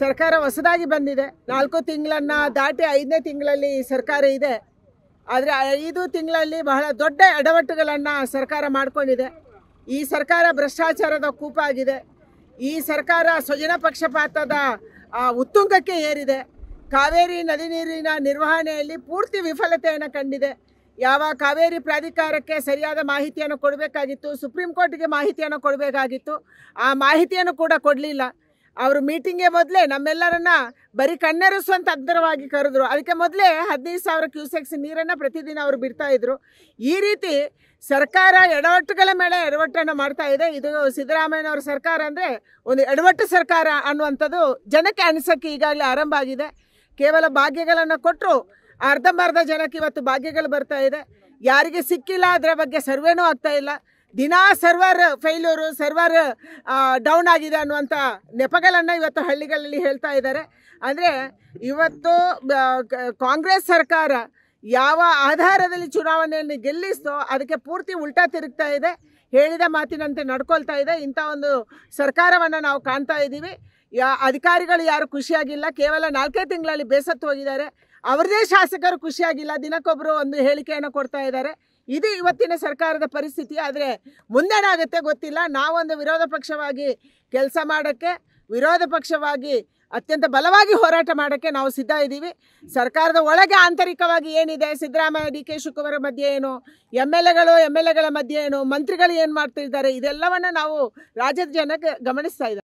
ಸರ್ಕಾರ ಹೊಸದಾಗಿ ಬಂದಿದೆ. ನಾಲ್ಕು ತಿಂಗಳನ್ನ ದಾಟಿ ಐದನೇ ತಿಂಗಳಲ್ಲಿ ಸರ್ಕಾರ ಇದೆ. ಆದರೆ ಐದು ತಿಂಗಳಲ್ಲಿ ಬಹಳ ದೊಡ್ಡ ಎಡವಟ್ಟುಗಳನ್ನು ಸರ್ಕಾರ ಮಾಡಿಕೊಂಡಿದೆ. ಈ ಸರ್ಕಾರ ಭ್ರಷ್ಟಾಚಾರದ ಕೂಪ ಆಗಿದೆ ಈ ಸರ್ಕಾರ ಸ್ವಜನ ಪಕ್ಷಪಾತದ ಉತ್ತುಂಗಕ್ಕೆ ಏರಿದೆ. ಕಾವೇರಿ ನದಿ ನೀರಿನ ನಿರ್ವಹಣೆಯಲ್ಲಿ ಪೂರ್ತಿ ವಿಫಲತೆಯನ್ನು ಕಂಡಿದೆ. ಯಾವ ಕಾವೇರಿ ಪ್ರಾಧಿಕಾರಕ್ಕೆ ಸರಿಯಾದ ಮಾಹಿತಿಯನ್ನು ಕೊಡಬೇಕಾಗಿತ್ತು, ಸುಪ್ರೀಂ ಕೋರ್ಟ್ಗೆ ಮಾಹಿತಿಯನ್ನು ಕೊಡಬೇಕಾಗಿತ್ತು, ಆ ಮಾಹಿತಿಯನ್ನು ಕೂಡ ಕೊಡಲಿಲ್ಲ. ಅವರು ಮೀಟಿಂಗ್ಗೆ ಮೊದಲೇ ನಮ್ಮೆಲ್ಲರನ್ನ ಬರೀ ಕಣ್ಣರಿಸುವಂತ ಅಂತರವಾಗಿ ಕರೆದ್ರು. ಅದಕ್ಕೆ ಮೊದಲೇ ಹದಿನೈದು ಸಾವಿರ ಕ್ಯೂಸೆಕ್ಸ್ ನೀರನ್ನು ಪ್ರತಿದಿನ ಅವರು ಬಿಡ್ತಾ ಇದ್ರು. ಈ ರೀತಿ ಸರ್ಕಾರ ಎಡವಟ್ಟುಗಳ ಮೇಲೆ ಎಡವಟ್ಟನ್ನು ಮಾಡ್ತಾ ಇದೆ. ಇದು ಸಿದ್ದರಾಮಯ್ಯನವರ ಸರ್ಕಾರ ಅಂದರೆ ಒಂದು ಎಡವಟ್ಟು ಸರ್ಕಾರ ಅನ್ನುವಂಥದ್ದು ಜನಕ್ಕೆ ಅನಿಸೋಕ್ಕೆ ಈಗಾಗಲೇ ಆರಂಭ ಆಗಿದೆ. ಕೇವಲ ಭಾಗ್ಯಗಳನ್ನು ಕೊಟ್ಟರು ಅರ್ಧಂಬರ್ಧ ಜನಕ್ಕೆ ಇವತ್ತು ಭಾಗ್ಯಗಳು ಬರ್ತಾ ಇದೆ. ಯಾರಿಗೆ ಸಿಕ್ಕಿಲ್ಲ ಅದರ ಬಗ್ಗೆ ಸರ್ವೇನೂ ಆಗ್ತಾ ಇಲ್ಲ. ದಿನಾ ಸರ್ವರ್ ಫೇಲ್ಯೂರು ಸರ್ವರ್ ಡೌನ್ ಆಗಿದೆ ಅನ್ನುವಂಥ ನೆಪಗಳನ್ನು ಇವತ್ತು ಹಳ್ಳಿಗಳಲ್ಲಿ ಹೇಳ್ತಾ ಇದ್ದಾರೆ. ಅಂದರೆ ಇವತ್ತು ಕಾಂಗ್ರೆಸ್ ಸರ್ಕಾರ ಯಾವ ಆಧಾರದಲ್ಲಿ ಚುನಾವಣೆಯನ್ನು ಗೆಲ್ಲಿಸ್ತೋ ಅದಕ್ಕೆ ಪೂರ್ತಿ ಉಲ್ಟಾ ತಿರುಗ್ತಾ ಇದೆ. ಹೇಳಿದ ಮಾತಿನಂತೆ ನಡ್ಕೊಳ್ತಾ ಇದೆ. ಇಂಥ ಒಂದು ಸರ್ಕಾರವನ್ನು ನಾವು ಕಾಣ್ತಾ ಇದ್ದೀವಿ. ಯಾ, ಅಧಿಕಾರಿಗಳು ಯಾರು ಖುಷಿಯಾಗಿಲ್ಲ. ಕೇವಲ ನಾಲ್ಕೇ ತಿಂಗಳಲ್ಲಿ ಬೇಸತ್ತು ಹೋಗಿದ್ದಾರೆ. ಅವರದೇ ಶಾಸಕರು ಖುಷಿಯಾಗಿಲ್ಲ. ದಿನಕ್ಕೊಬ್ಬರು ಒಂದು ಹೇಳಿಕೆಯನ್ನು ಕೊಡ್ತಾ ಇದ್ದಾರೆ. ಇದು ಇವತ್ತಿನ ಸರ್ಕಾರದ ಪರಿಸ್ಥಿತಿ, ಆದರೆ ಮುಂದೇನಾಗುತ್ತೆ ಗೊತ್ತಿಲ್ಲ. ನಾವೊಂದು ವಿರೋಧ ಪಕ್ಷವಾಗಿ ಕೆಲಸ ಮಾಡೋಕ್ಕೆ, ವಿರೋಧ ಪಕ್ಷವಾಗಿ ಅತ್ಯಂತ ಬಲವಾಗಿ ಹೋರಾಟ ಮಾಡೋಕ್ಕೆ ನಾವು ಸಿದ್ಧ ಇದ್ದೀವಿ. ಸರ್ಕಾರದ ಒಳಗೆ ಆಂತರಿಕವಾಗಿ ಏನಿದೆ? ಸಿದ್ದರಾಮಯ್ಯ, ಡಿ ಕೆ ಶಿವಕುಮಾರ್ ಮಧ್ಯೆ ಏನು? ಎಂ ಎಲ್ ಎಗಳು ಎಂ ಎಲ್ ಎಗಳ ಮಧ್ಯೆ ಏನು? ಮಂತ್ರಿಗಳು ಏನು ಮಾಡ್ತಿದ್ದಾರೆ? ಇದೆಲ್ಲವನ್ನು ನಾವು ರಾಜ್ಯದ ಜನಕ್ಕೆ ಗಮನಿಸ್ತಾ ಇದ್ದಾರೆ